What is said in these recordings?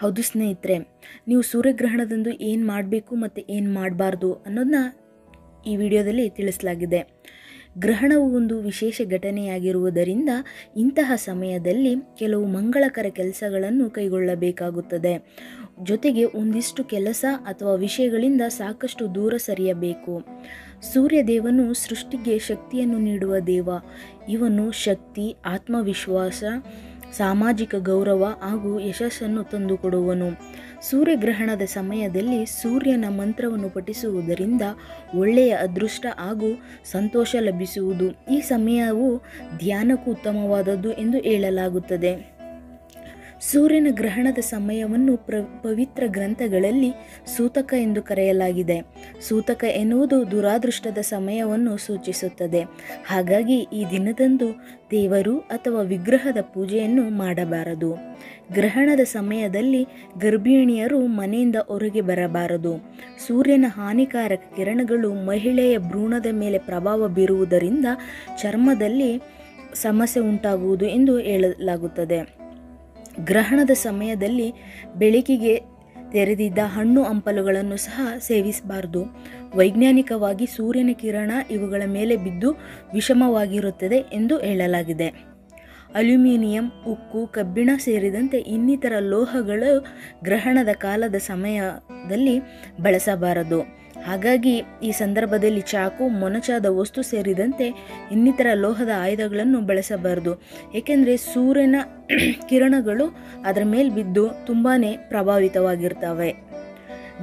ಹೌದು ಸ್ನೇಹಿತರೆ, ನೀವು ಸೂರ್ಯಗ್ರಹಣದಂದು ಏನು ಮಾಡಬೇಕು ಮತ್ತು ಏನು ಮಾಡಬಾರ್ದು ಅನ್ನೋದನ್ನ ಈ ವಿಡಿಯೋದಲ್ಲಿ ತಿಳಿಸಲಾಗಿದೆ. ಗ್ರಹಣವು ಒಂದು ವಿಶೇಷ ಘಟನೆಯಾಗಿರುವುದರಿಂದ ಇಂತಹ ಸಮಯದಲ್ಲಿ ಕೆಲವು ಮಂಗಳಕರ ಕೆಲಸಗಳನ್ನು ಕೈಗೊಳ್ಳಬೇಕಾಗುತ್ತದೆ. ಜೊತೆಗೆ ಒಂದಿಷ್ಟು ಕೆಲಸ ಅಥವಾ ವಿಷಯಗಳಿಂದ ಸಾಕಷ್ಟು ದೂರ ಸರಿಯಬೇಕು. ಸೂರ್ಯದೇವನು ಸೃಷ್ಟಿಗೆ ಶಕ್ತಿಯನ್ನು ನೀಡುವ ದೇವ. ಇವನು ಶಕ್ತಿ, ಆತ್ಮವಿಶ್ವಾಸ ಸಾಮಾಜಿಕ ಗೌರವ ಹಾಗೂ ಯಶಸ್ಸನ್ನು ತಂದುಕೊಡುವನು. ಸೂರ್ಯಗ್ರಹಣದ ಸಮಯದಲ್ಲಿ ಸೂರ್ಯನ ಮಂತ್ರವನ್ನು ಪಠಿಸುವುದರಿಂದ ಒಳ್ಳೆಯ ಅದೃಷ್ಟ ಹಾಗೂ ಸಂತೋಷ ಲಭಿಸುವುದು. ಈ ಸಮಯವು ಧ್ಯಾನಕ್ಕೂ ಉತ್ತಮವಾದದ್ದು ಎಂದು ಹೇಳಲಾಗುತ್ತದೆ. ಸೂರ್ಯನ ಗ್ರಹಣದ ಸಮಯವನ್ನು ಪ್ರ, ಪವಿತ್ರ ಗ್ರಂಥಗಳಲ್ಲಿ ಸೂತಕ ಎಂದು ಕರೆಯಲಾಗಿದೆ. ಸೂತಕ ಎನ್ನುವುದು ದುರಾದೃಷ್ಟದ ಸಮಯವನ್ನು ಸೂಚಿಸುತ್ತದೆ. ಹಾಗಾಗಿ ಈ ದಿನದಂದು ದೇವರು ಅಥವಾ ವಿಗ್ರಹದ ಪೂಜೆಯನ್ನು ಮಾಡಬಾರದು. ಗ್ರಹಣದ ಸಮಯದಲ್ಲಿ ಗರ್ಭಿಣಿಯರು ಮನೆಯಿಂದ ಹೊರಗೆ ಬರಬಾರದು. ಸೂರ್ಯನ ಹಾನಿಕಾರಕ ಕಿರಣಗಳು ಮಹಿಳೆಯ ಭ್ರೂಣದ ಮೇಲೆ ಪ್ರಭಾವ ಬೀರುವುದರಿಂದ ಚರ್ಮದಲ್ಲಿ ಸಮಸ್ಯೆ ಉಂಟಾಗುವುದು ಎಂದು ಹೇಳಲಾಗುತ್ತದೆ. ಗ್ರಹಣದ ಸಮಯದಲ್ಲಿ ಬೆಳಕಿಗೆ ತೆರೆದಿದ್ದ ಹಣ್ಣು ಹಂಪಲುಗಳನ್ನು ಸಹ ಸೇವಿಸಬಾರದು. ವೈಜ್ಞಾನಿಕವಾಗಿ ಸೂರ್ಯನ ಕಿರಣ ಇವುಗಳ ಮೇಲೆ ಬಿದ್ದು ವಿಷಮವಾಗಿರುತ್ತದೆ ಎಂದು ಹೇಳಲಾಗಿದೆ. ಅಲ್ಯೂಮಿನಿಯಂ, ಉಕ್ಕು, ಕಬ್ಬಿಣ ಸೇರಿದಂತೆ ಇನ್ನಿತರ ಲೋಹಗಳು ಗ್ರಹಣದ ಕಾಲದ ಸಮಯದಲ್ಲಿ ಬಳಸಬಾರದು. ಹಾಗಾಗಿ ಈ ಸಂದರ್ಭದಲ್ಲಿ ಚಾಕು, ಮೊನಚಾದ ವಸ್ತು ಸೇರಿದಂತೆ ಇನ್ನಿತರ ಲೋಹದ ಆಯುಧಗಳನ್ನು ಬಳಸಬಾರದು. ಏಕೆಂದರೆ ಸೂರ್ಯನ ಕಿರಣಗಳು ಅದರ ಮೇಲೆ ಬಿದ್ದು ತುಂಬಾ ಪ್ರಭಾವಿತವಾಗಿರ್ತವೆ.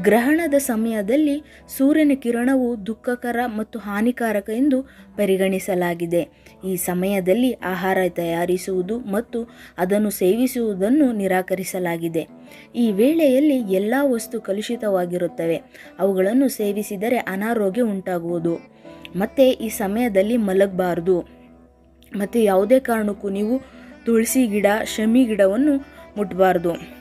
ಗ್ರಹಣದ ಸಮಯದಲ್ಲಿ ಸೂರ್ಯನ ಕಿರಣವು ದುಃಖಕರ ಮತ್ತು ಹಾನಿಕಾರಕ ಎಂದು ಪರಿಗಣಿಸಲಾಗಿದೆ. ಈ ಸಮಯದಲ್ಲಿ ಆಹಾರ ತಯಾರಿಸುವುದು ಮತ್ತು ಅದನ್ನು ಸೇವಿಸುವುದನ್ನು ನಿರಾಕರಿಸಲಾಗಿದೆ. ಈ ವೇಳೆಯಲ್ಲಿ ಎಲ್ಲ ವಸ್ತು ಕಲುಷಿತವಾಗಿರುತ್ತವೆ. ಅವುಗಳನ್ನು ಸೇವಿಸಿದರೆ ಅನಾರೋಗ್ಯ ಉಂಟಾಗುವುದು. ಮತ್ತು ಈ ಸಮಯದಲ್ಲಿ ಮಲಗಬಾರ್ದು. ಮತ್ತು ಯಾವುದೇ ಕಾರಣಕ್ಕೂ ನೀವು ತುಳಸಿ ಗಿಡ, ಶಮಿ ಗಿಡವನ್ನು ಮುಟ್ಟಬಾರ್ದು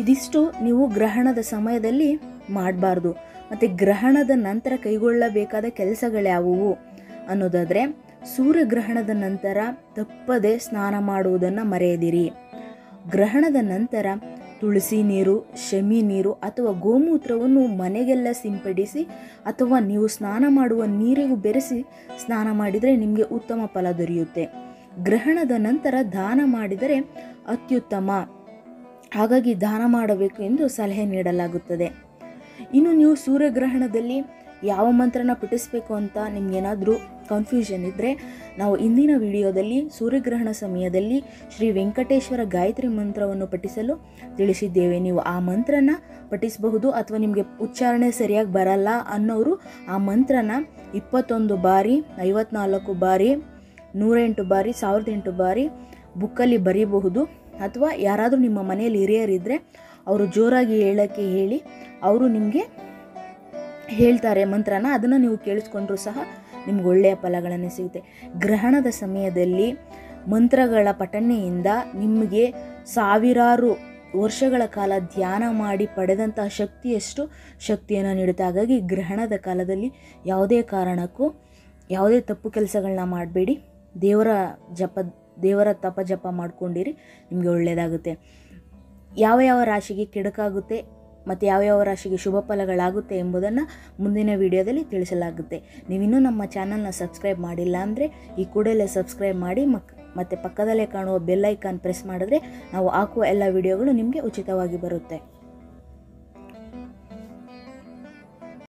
ಇದಿಷ್ಟು ನೀವು ಗ್ರಹಣದ ಸಮಯದಲ್ಲಿ ಮಾಡಬಾರ್ದು. ಮತ್ತು ಗ್ರಹಣದ ನಂತರ ಕೈಗೊಳ್ಳಬೇಕಾದ ಕೆಲಸಗಳ್ಯಾವುವು? ಅನ್ನೋದಾದರೆ, ಸೂರ್ಯಗ್ರಹಣದ ನಂತರ ತಪ್ಪದೆ ಸ್ನಾನ ಮಾಡುವುದನ್ನು ಮರೆಯದಿರಿ. ಗ್ರಹಣದ ನಂತರ ತುಳಸಿ ನೀರು, ಶಮಿ ನೀರು ಅಥವಾ ಗೋಮೂತ್ರವನ್ನು ಮನೆಗೆಲ್ಲ ಸಿಂಪಡಿಸಿ ಅಥವಾ ನೀವು ಸ್ನಾನ ಮಾಡುವ ನೀರಿಗೂ ಬೆರೆಸಿ ಸ್ನಾನ ಮಾಡಿದರೆ ನಿಮಗೆ ಉತ್ತಮ ಫಲ ದೊರೆಯುತ್ತೆ. ಗ್ರಹಣದ ನಂತರ ದಾನ ಮಾಡಿದರೆ ಅತ್ಯುತ್ತಮ. ಹಾಗಾಗಿ ದಾನ ಮಾಡಬೇಕು ಎಂದು ಸಲಹೆ ನೀಡಲಾಗುತ್ತದೆ. ಇನ್ನು ನೀವು ಸೂರ್ಯಗ್ರಹಣದಲ್ಲಿ ಯಾವ ಮಂತ್ರನ ಪಠಿಸಬೇಕು ಅಂತ ನಿಮಗೇನಾದರೂ ಕನ್ಫ್ಯೂಷನ್ ಇದ್ದರೆ ನಾವು ಇಂದಿನ ವಿಡಿಯೋದಲ್ಲಿ ಸೂರ್ಯಗ್ರಹಣ ಸಮಯದಲ್ಲಿ ಶ್ರೀ ವೆಂಕಟೇಶ್ವರ ಗಾಯತ್ರಿ ಮಂತ್ರವನ್ನು ಪಠಿಸಲು ತಿಳಿಸಿದ್ದೇವೆ. ನೀವು ಆ ಮಂತ್ರನ ಪಠಿಸಬಹುದು ಅಥವಾ ನಿಮಗೆ ಉಚ್ಚಾರಣೆ ಸರಿಯಾಗಿ ಬರಲ್ಲ ಅನ್ನೋರು ಆ ಮಂತ್ರನ ಇಪ್ಪತ್ತೊಂದು ಬಾರಿ, ಐವತ್ನಾಲ್ಕು ಬಾರಿ, ನೂರೆಂಟು ಬಾರಿ, ಸಾವಿರದ ಎಂಟು ಬಾರಿ ಬುಕ್ಕಲ್ಲಿ ಬರೀಬಹುದು. ಅಥವಾ ಯಾರಾದರೂ ನಿಮ್ಮ ಮನೆಯಲ್ಲಿ ಹಿರಿಯರಿದ್ದರೆ ಅವರು ಜೋರಾಗಿ ಹೇಳೋಕ್ಕೆ ಹೇಳಿ ಅವರು ನಿಮಗೆ ಹೇಳ್ತಾರೆ ಮಂತ್ರನ, ಅದನ್ನು ನೀವು ಕೇಳಿಸ್ಕೊಂಡ್ರೂ ಸಹ ನಿಮ್ಗೆ ಒಳ್ಳೆಯ ಫಲಗಳನ್ನು ಸಿಗುತ್ತೆ. ಗ್ರಹಣದ ಸಮಯದಲ್ಲಿ ಮಂತ್ರಗಳ ಪಠಣೆಯಿಂದ ನಿಮಗೆ ಸಾವಿರಾರು ವರ್ಷಗಳ ಕಾಲ ಧ್ಯಾನ ಮಾಡಿ ಪಡೆದಂತಹ ಶಕ್ತಿಯಷ್ಟು ಶಕ್ತಿಯನ್ನು ನೀಡುತ್ತೆ. ಹಾಗಾಗಿ ಗ್ರಹಣದ ಕಾಲದಲ್ಲಿ ಯಾವುದೇ ಕಾರಣಕ್ಕೂ ಯಾವುದೇ ತಪ್ಪು ಕೆಲಸಗಳನ್ನ ಮಾಡಬೇಡಿ. ದೇವರ ಜಪ ದೇವರ ತಪ ಜಪ ಮಾಡ್ಕೊಂಡಿರಿ, ನಿಮಗೆ ಒಳ್ಳೆಯದಾಗುತ್ತೆ ಯಾವ ಯಾವ ರಾಶಿಗೆ ಕೆಡಕಾಗುತ್ತೆ ಮತ್ತು ಯಾವ ಯಾವ ರಾಶಿಗೆ ಶುಭ ಫಲಗಳಾಗುತ್ತೆ ಎಂಬುದನ್ನು ಮುಂದಿನ ವಿಡಿಯೋದಲ್ಲಿ ತಿಳಿಸಲಾಗುತ್ತೆ. ನೀವಿನ್ನೂ ನಮ್ಮ ಚಾನಲ್ನ ಸಬ್ಸ್ಕ್ರೈಬ್ ಮಾಡಿಲ್ಲ ಅಂದರೆ ಈ ಕೂಡಲೇ ಸಬ್ಸ್ಕ್ರೈಬ್ ಮಾಡಿ ಮಕ್, ಮತ್ತು ಪಕ್ಕದಲ್ಲೇ ಕಾಣುವ ಬೆಲ್ ಐಕಾನ್ ಪ್ರೆಸ್ ಮಾಡಿದ್ರೆ ನಾವು ಹಾಕುವ ಎಲ್ಲ ವಿಡಿಯೋಗಳು ನಿಮಗೆ ಉಚಿತವಾಗಿ ಬರುತ್ತೆ.